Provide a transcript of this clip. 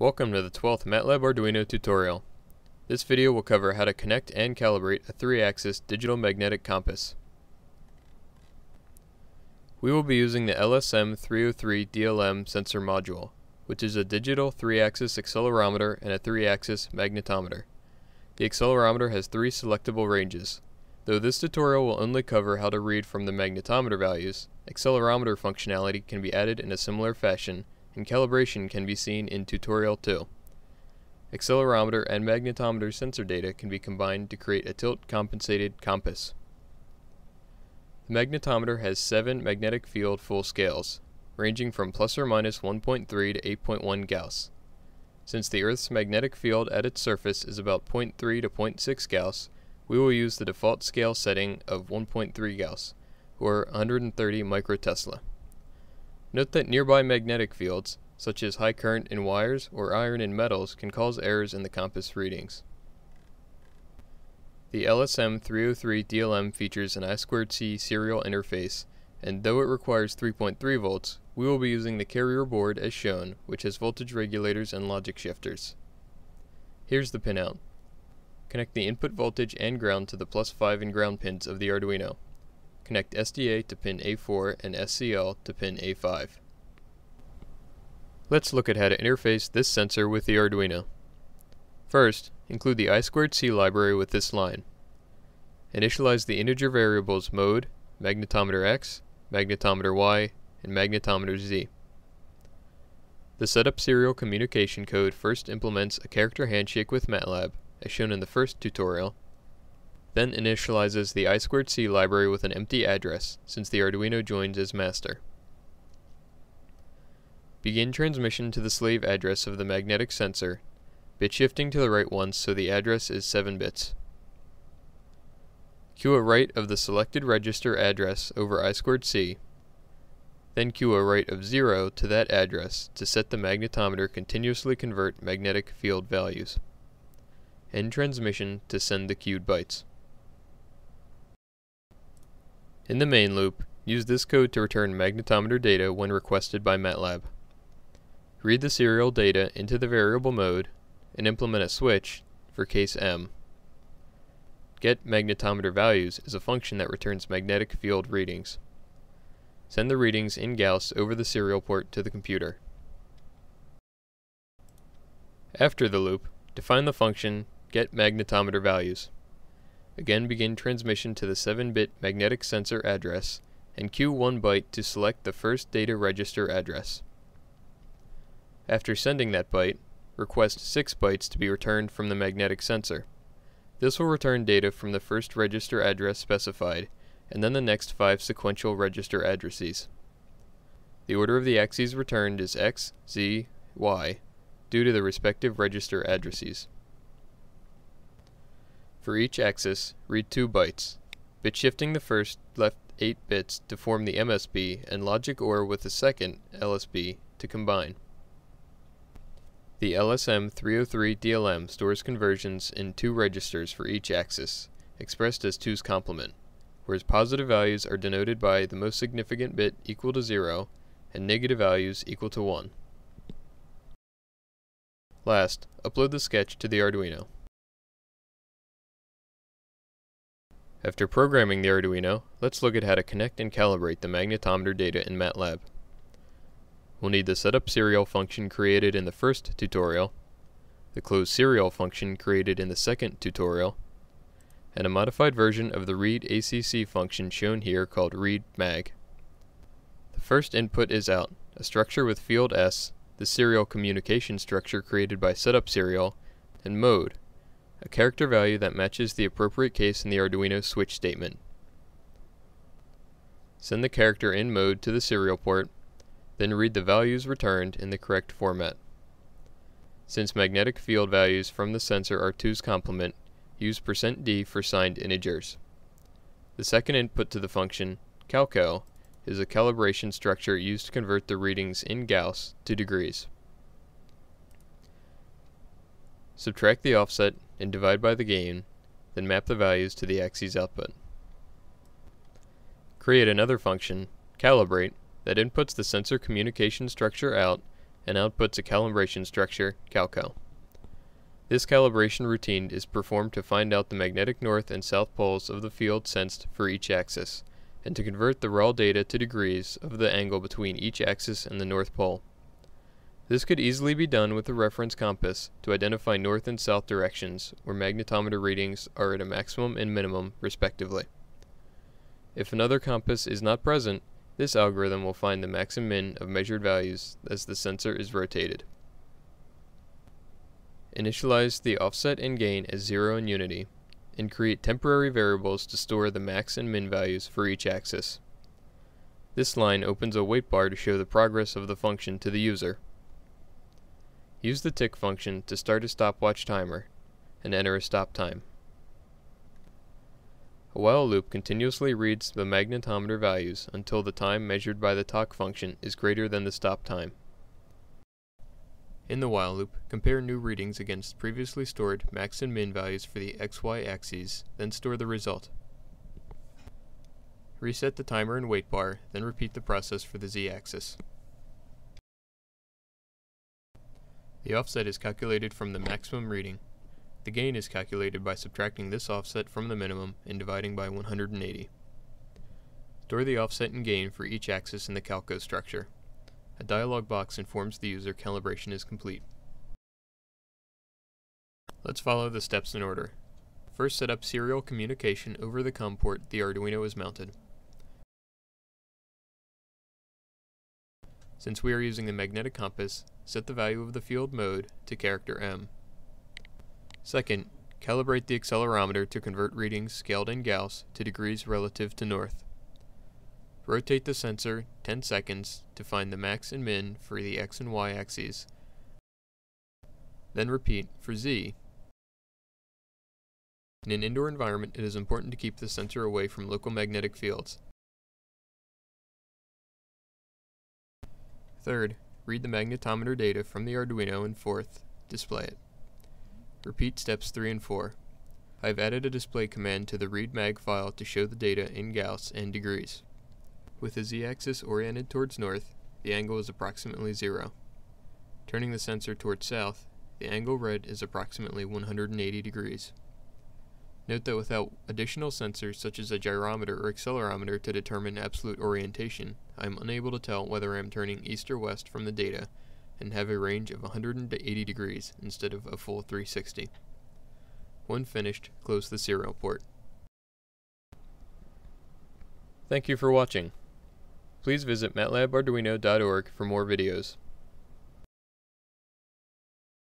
Welcome to the 12th MATLAB Arduino tutorial. This video will cover how to connect and calibrate a 3-axis digital magnetic compass. We will be using the LSM303 DLM sensor module, which is a digital 3-axis accelerometer and a 3-axis magnetometer. The accelerometer has three selectable ranges. Though this tutorial will only cover how to read from the magnetometer values, accelerometer functionality can be added in a similar fashion and calibration can be seen in tutorial 2. Accelerometer and magnetometer sensor data can be combined to create a tilt-compensated compass. The magnetometer has seven magnetic field full scales, ranging from plus or minus 1.3 to 8.1 Gauss. Since the Earth's magnetic field at its surface is about 0.3 to 0.6 Gauss, we will use the default scale setting of 1.3 Gauss, or 130 microtesla. Note that nearby magnetic fields, such as high current in wires or iron in metals, can cause errors in the compass readings. The LSM303 DLM features an I2C serial interface, and though it requires 3.3 volts, we will be using the carrier board as shown, which has voltage regulators and logic shifters. Here's the pinout. Connect the input voltage and ground to the plus 5 and ground pins of the Arduino. Connect SDA to pin A4 and SCL to pin A5. Let's look at how to interface this sensor with the Arduino. First, include the I2C library with this line. Initialize the integer variables mode, magnetometer X, magnetometer Y, and magnetometer Z. The setup serial communication code first implements a character handshake with MATLAB, as shown in the first tutorial, then initializes the I2C library with an empty address, since the Arduino joins as master. Begin transmission to the slave address of the magnetic sensor, bit shifting to the right once so the address is 7 bits. Queue a write of the selected register address over I2C, then queue a write of 0 to that address to set the magnetometer continuously convert magnetic field values. End transmission to send the queued bytes. In the main loop, use this code to return magnetometer data when requested by MATLAB. Read the serial data into the variable mode and implement a switch for case M. Get magnetometer values is a function that returns magnetic field readings. Send the readings in Gauss over the serial port to the computer. After the loop, define the function getMagnetometerValues. Again begin transmission to the 7-bit magnetic sensor address, and queue 1 byte to select the first data register address. After sending that byte, request 6 bytes to be returned from the magnetic sensor. This will return data from the first register address specified, and then the next 5 sequential register addresses. The order of the axes returned is X, Z, Y, due to the respective register addresses. For each axis, read 2 bytes, bit shifting the first left 8 bits to form the MSB and logic OR with the second LSB to combine. The LSM303 DLM stores conversions in two registers for each axis, expressed as 2's complement, whereas positive values are denoted by the most significant bit equal to 0 and negative values equal to 1. Last, upload the sketch to the Arduino. After programming the Arduino, let's look at how to connect and calibrate the magnetometer data in MATLAB. We'll need the setup serial function created in the first tutorial, the close serial function created in the second tutorial, and a modified version of the read ACC function shown here called readMag. The first input is out, a structure with field S, the serial communication structure created by setup serial, and mode, a character value that matches the appropriate case in the Arduino switch statement. Send the character in mode to the serial port, then read the values returned in the correct format. Since magnetic field values from the sensor are 2's complement, use %d for signed integers. The second input to the function, calco, is a calibration structure used to convert the readings in Gauss to degrees. Subtract the offset and divide by the gain, then map the values to the axes output. Create another function, calibrate, that inputs the sensor communication structure out and outputs a calibration structure, calco. This calibration routine is performed to find out the magnetic north and south poles of the field sensed for each axis, and to convert the raw data to degrees of the angle between each axis and the north pole. This could easily be done with a reference compass to identify north and south directions where magnetometer readings are at a maximum and minimum, respectively. If another compass is not present, this algorithm will find the max and min of measured values as the sensor is rotated. Initialize the offset and gain as 0 and unity, and create temporary variables to store the max and min values for each axis. This line opens a wait bar to show the progress of the function to the user. Use the tic function to start a stopwatch timer, and enter a stop time. A while loop continuously reads the magnetometer values until the time measured by the toc function is greater than the stop time. In the while loop, compare new readings against previously stored max and min values for the xy axes, then store the result. Reset the timer and wait bar, then repeat the process for the z-axis. The offset is calculated from the maximum reading. The gain is calculated by subtracting this offset from the minimum and dividing by 180. Store the offset and gain for each axis in the calco structure. A dialog box informs the user calibration is complete. Let's follow the steps in order. First set up serial communication over the COM port the Arduino is mounted. Since we are using the magnetic compass, set the value of the field mode to character M. Second, calibrate the accelerometer to convert readings scaled in Gauss to degrees relative to north. Rotate the sensor 10 seconds to find the max and min for the x and y axes. Then repeat for z. In an indoor environment, it is important to keep the sensor away from local magnetic fields. Third, read the magnetometer data from the Arduino and fourth, display it. Repeat steps 3 and 4. I've added a display command to the readmag file to show the data in Gauss and degrees. With the z-axis oriented towards north, the angle is approximately 0. Turning the sensor towards south, the angle read is approximately 180 degrees. Note that without additional sensors such as a gyrometer or accelerometer to determine absolute orientation, I am unable to tell whether I am turning east or west from the data and have a range of 180 degrees instead of a full 360. When finished, close the serial port. Thank you for watching. Please visit matlabarduino.org for more videos.